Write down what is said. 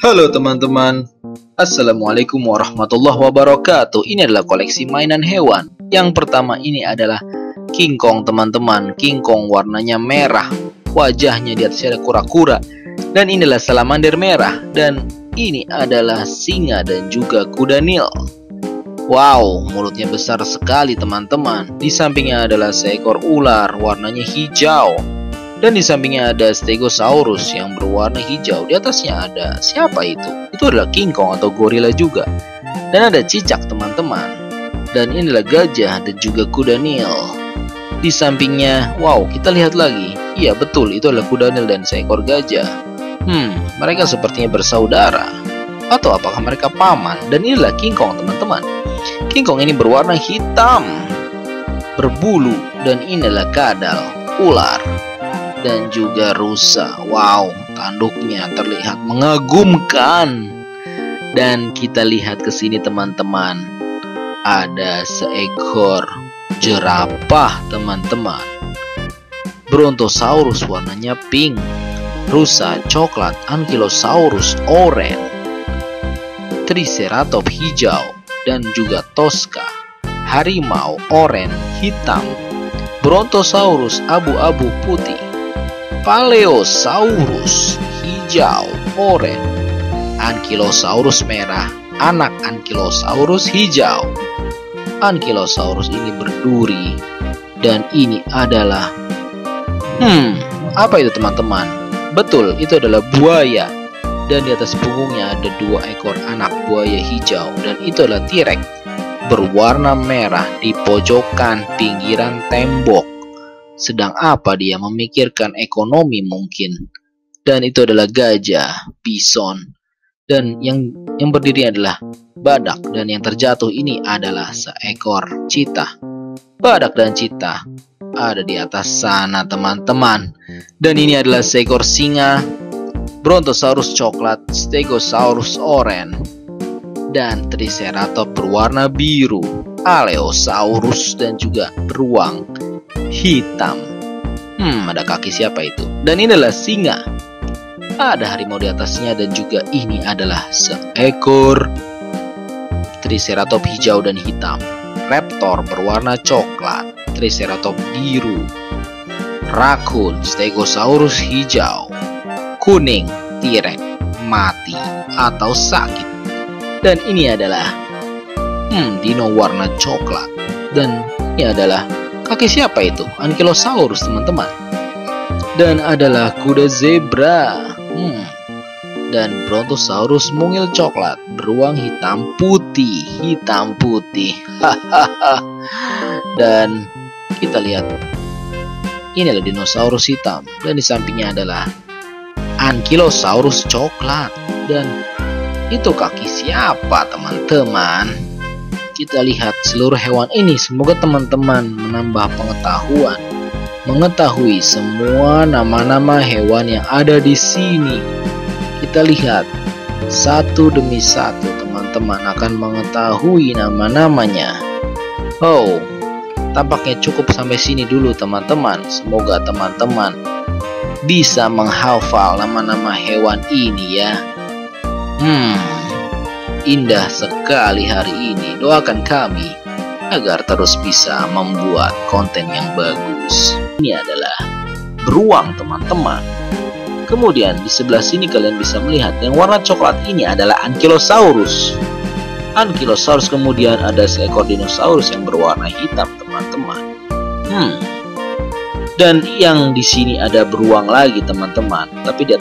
Halo teman-teman, Assalamualaikum warahmatullahi wabarakatuh. Ini adalah koleksi mainan hewan. Yang pertama ini adalah King Kong teman-teman. King Kong warnanya merah, wajahnya di atasnya ada kura-kura. Dan inilah salamander merah. Dan ini adalah singa dan juga kuda nil. Wow, mulutnya besar sekali teman-teman. Di sampingnya adalah seekor ular warnanya hijau. Dan di sampingnya ada Stegosaurus yang berwarna hijau. Di atasnya ada siapa itu? Itu adalah King Kong atau gorila juga. Dan ada cicak teman-teman. Dan inilah gajah dan juga kuda Nil. Di sampingnya, wow, kita lihat lagi. Iya betul, itu adalah kuda Nil dan seekor gajah. Hmm, mereka sepertinya bersaudara. Atau apakah mereka paman? Dan inilah King Kong teman-teman. King Kong ini berwarna hitam, berbulu, dan inilah kadal, ular dan juga rusa. Wow, tanduknya terlihat mengagumkan. Dan kita lihat ke sini teman-teman. Ada seekor jerapah teman-teman. Brontosaurus warnanya pink. Rusa coklat, Ankylosaurus oranye. Triceratops hijau dan juga Tosca. Harimau oranye hitam. Brontosaurus abu-abu putih Paleosaurus hijau oranye, Ankylosaurus merah, anak Ankylosaurus hijau. Ankylosaurus ini berduri dan ini adalah hmm, apa itu teman-teman? Betul, itu adalah buaya. Dan di atas punggungnya ada dua ekor anak buaya hijau dan itu adalah T-Rex berwarna merah di pojokan pinggiran tembok sedang apa dia memikirkan ekonomi mungkin. Dan itu adalah gajah, bison, dan yang yang berdiri adalah badak dan yang terjatuh ini adalah seekor cita. Badak dan cita ada di atas sana teman-teman. Dan ini adalah seekor singa, Brontosaurus coklat, Stegosaurus oranye, dan Triceratops berwarna biru, Aleosaurus dan juga beruang hitam. Hmm, ada kaki siapa itu? Dan ini adalah singa. Ada harimau di atasnya dan juga ini adalah seekor Triceratops hijau dan hitam. Raptor berwarna coklat, Triceratops biru. Rakun, Stegosaurus hijau. Kuning, T-Rex mati atau sakit. Dan ini adalah hmm, dino warna coklat. Dan ini adalah Kaki siapa itu? Ankylosaurus teman-teman. Dan adalah kuda zebra. Hmm. Dan Brontosaurus mungil coklat, beruang hitam putih, hitam putih. Dan kita lihat ini adalah dinosaurus hitam dan di sampingnya adalah Ankylosaurus coklat dan itu kaki siapa teman-teman? Kita lihat seluruh hewan ini. Semoga teman-teman menambah pengetahuan, mengetahui semua nama-nama hewan yang ada di sini. Kita lihat satu demi satu teman-teman akan mengetahui nama-namanya. Oh, tampaknya cukup sampai sini dulu teman-teman. Semoga teman-teman bisa menghafal nama-nama hewan ini ya. Hmm, Indah sekali hari ini. Doakan kami agar terus bisa membuat konten yang bagus. Ini adalah beruang teman-teman. Kemudian di sebelah sini kalian bisa melihat yang warna coklat ini adalah Ankylosaurus. Ankylosaurus kemudian ada seekor dinosaurus yang berwarna hitam teman-teman. Hmm. Dan yang di sini ada beruang lagi teman-teman, tapi dia